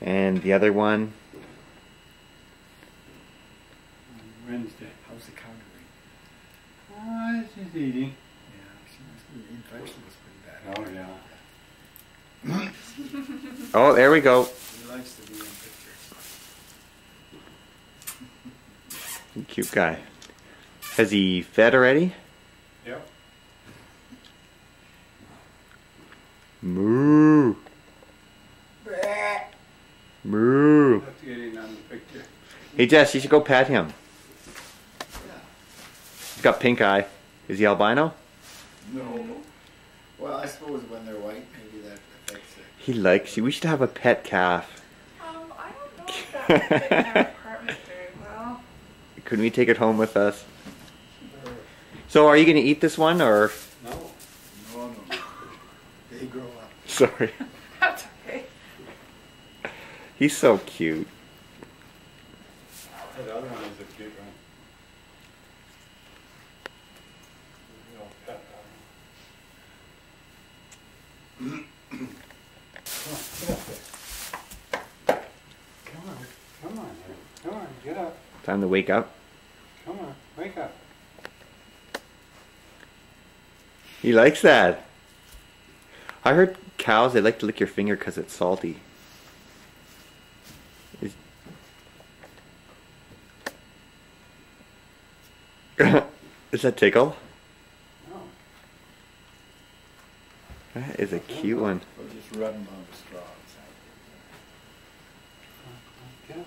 And the other one, Wednesday. How's the cow doing? Ah, she's eating. Yeah, she must be, the infection was pretty bad. Oh, yeah. oh, there we go. He likes to be in pictures. Cute guy. Has he fed already? Yep. Moo. Moo. Let's get in on the picture. Hey Jess, you should go pet him. Yeah. He's got pink eye. Is he albino? No. Well, I suppose when they're white, maybe that affects it. He likes you. We should have a pet calf. Um, I don't know if that would fit in our apartment very well. Couldn't we take it home with us? So are you gonna eat this one or No. No, no. They grow up. sorry. That's okay. He's so cute. That other one is a cute one. Real pet dog. Come on, get up there. Come on, come on, here. come on, get up. Time to wake up. Come on, wake up. He likes that. I heard cows they like to lick your finger because it's salty. Is... is that tickle? No. That is a cute one. Or just rub them on the straws. Get up.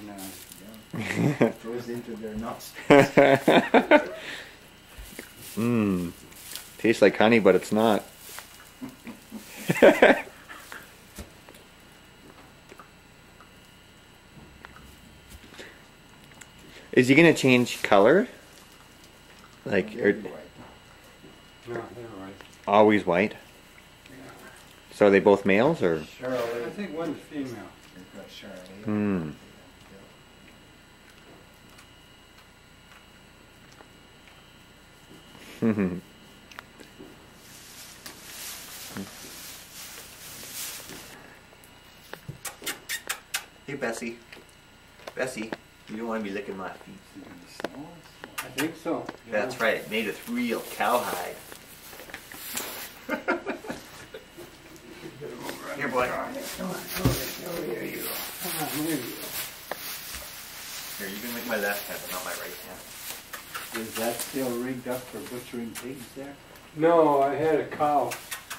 You know, Yeah. Goes into their nuts. Mmm. Tastes like honey, but it's not. Is he gonna change color? Like, or er, white. no, they're always white? Yeah. So are they both males, or? I Charlie. think one's female. You've got Charlie. Hmm. Hey, Bessie. Bessie, you don't want to be licking my feet. I think so. That's right, made with real cowhide. Here, boy. Come on, over here you go. Come on, you go. Here, you can lick my left hand, but not my right hand. Is that still rigged up for butchering pigs there? No, I had a cow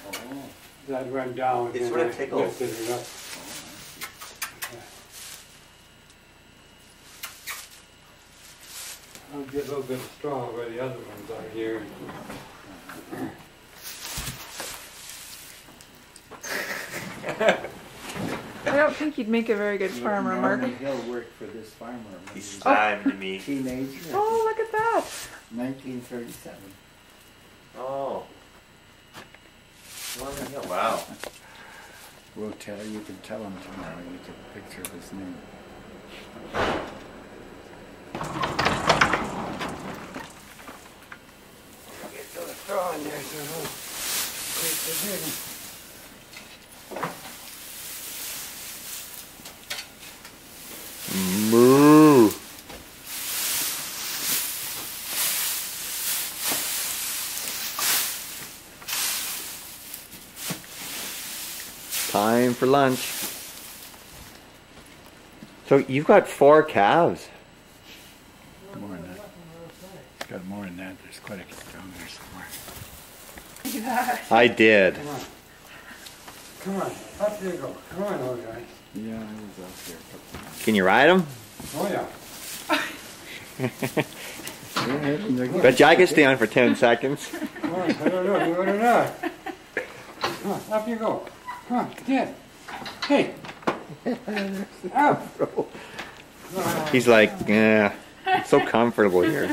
Oh. that went down. It and sort of I tickles. lifted it up. Oh, I'll get a little bit of straw where the other ones are here. don't think you'd make a very good farmer, Mark. Norman Hill worked for this farmer when he He's was time to me. a teenager. Oh, look at that. 1937. Oh. Wow. We'll tell you can tell him tomorrow. You took a picture of his name. Get the straw in there so it'll take the digging. Moo. Time for lunch. So you've got four calves. More than that. It's got more than that. There's quite a few down there somewhere. I did. Come on. Come on, up you go. Come on, old guy. Yeah, I was out there a couple times. Can you ride them? Oh, yeah. Yeah, they're good. Bet you I can stay on for 10 seconds. Come on, I don't know, you better not. Come on, up you go. Come on, get. Hey, Oh, He's like, yeah, it's so comfortable here.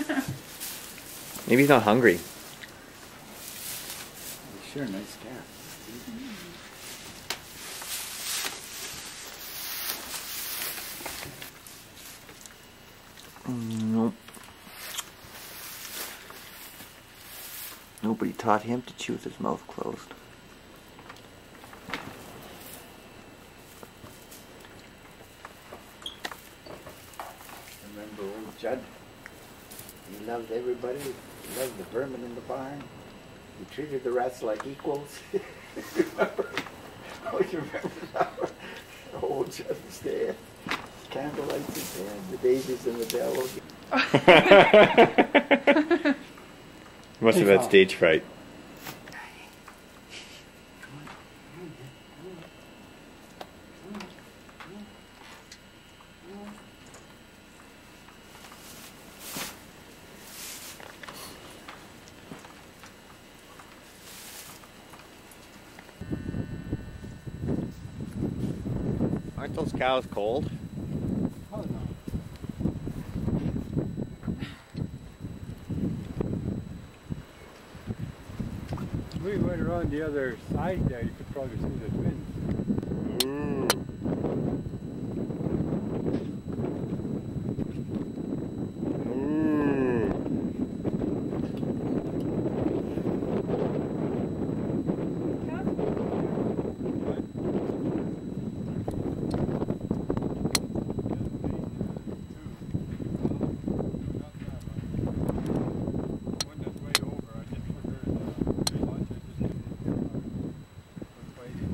Maybe he's not hungry. sure, nice cat. Nope. Nobody taught him to chew with his mouth closed. Remember old Judd? He loved everybody. He loved the vermin in the barn. He treated the rats like equals. remember? Oh, you remember that one? Old Judd was there. Candlelight was there. The daisies and the bells. Must have had stage fright. Aren't those cows cold? We went around the other side there, you could probably see the twins. One that's way over, I just took her to the lunch, I just didn't get her. Was waiting.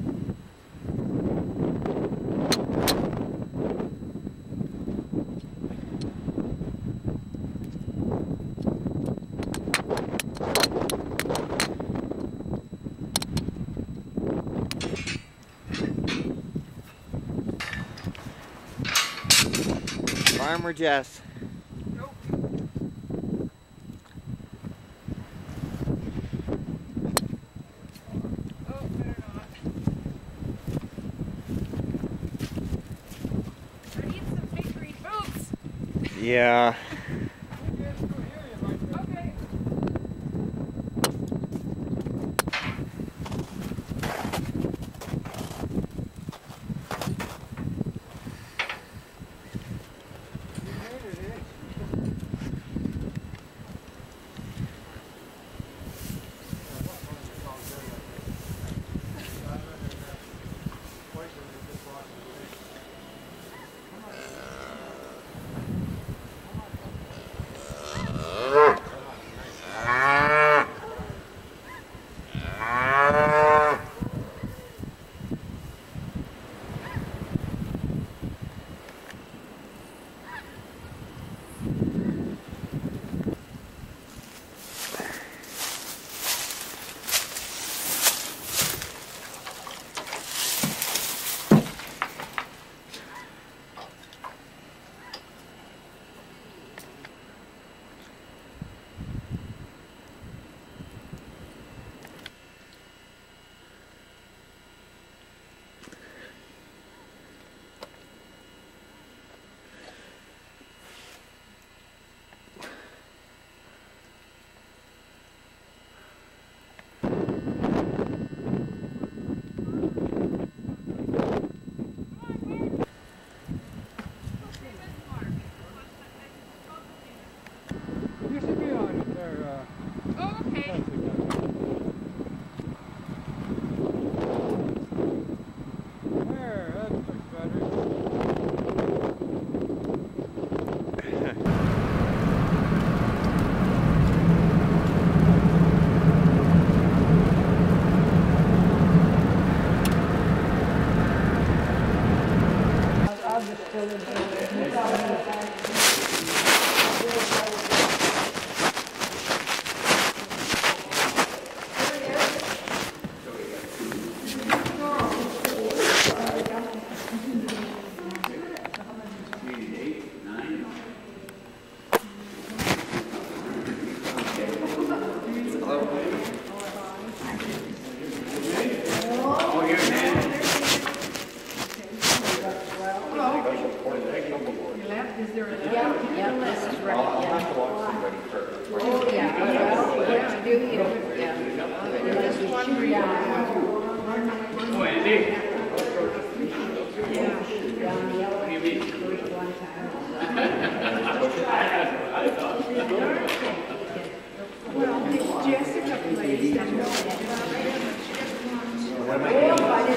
Farmer Jess. Oh, better not. I need some hickory boots. Yeah.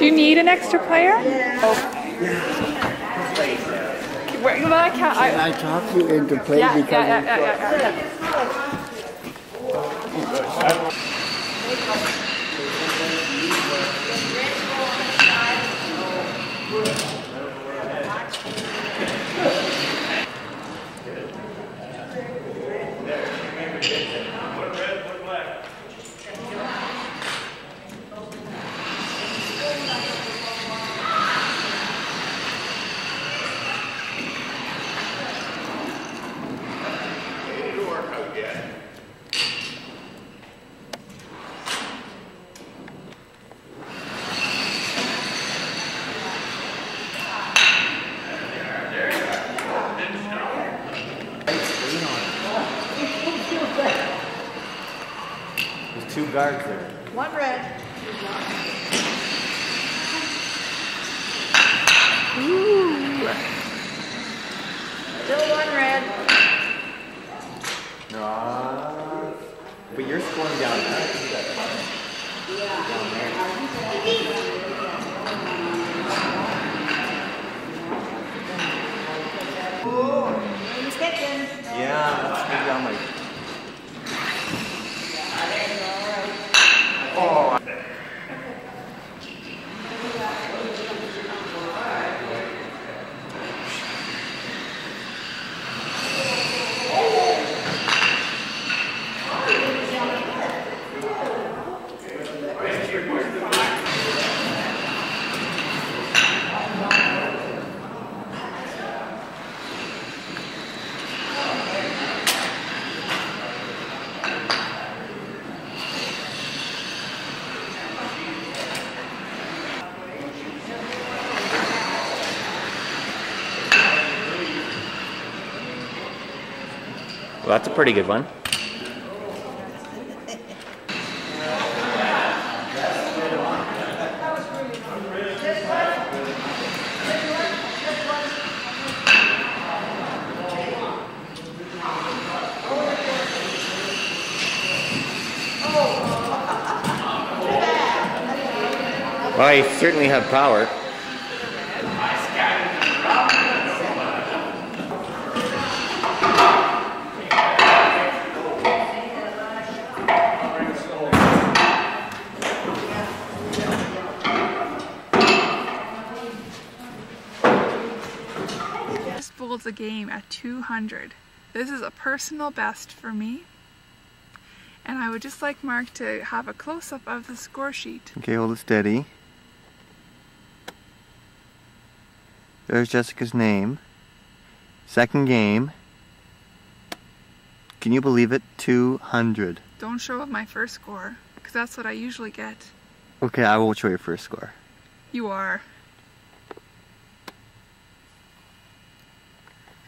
Do you need an extra player? Where, well, I can't. I, I talked you into playing yeah, yeah, because yeah, yeah, yeah, yeah. There's there. One red. Still one red. No. But you're scoring down there. Down there. Hitting. Yeah, that's maybe on my. Well, that's a pretty good one. Well, I certainly have power. Bowled the game at 200. This is a personal best for me. And I would just like Mark to have a close up of the score sheet. Okay, hold it steady. There's Jessica's name. Second game. Can you believe it? 200. Don't show up my first score, because that's what I usually get. Okay, I will show your first score. You are.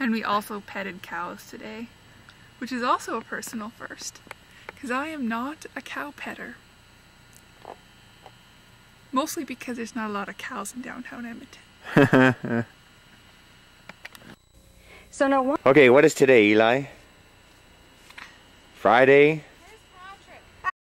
And we also petted cows today, which is also a personal first, because I am not a cow petter. Mostly because there's not a lot of cows in downtown Edmonton. So now one. Okay, what is today, Eli? Friday,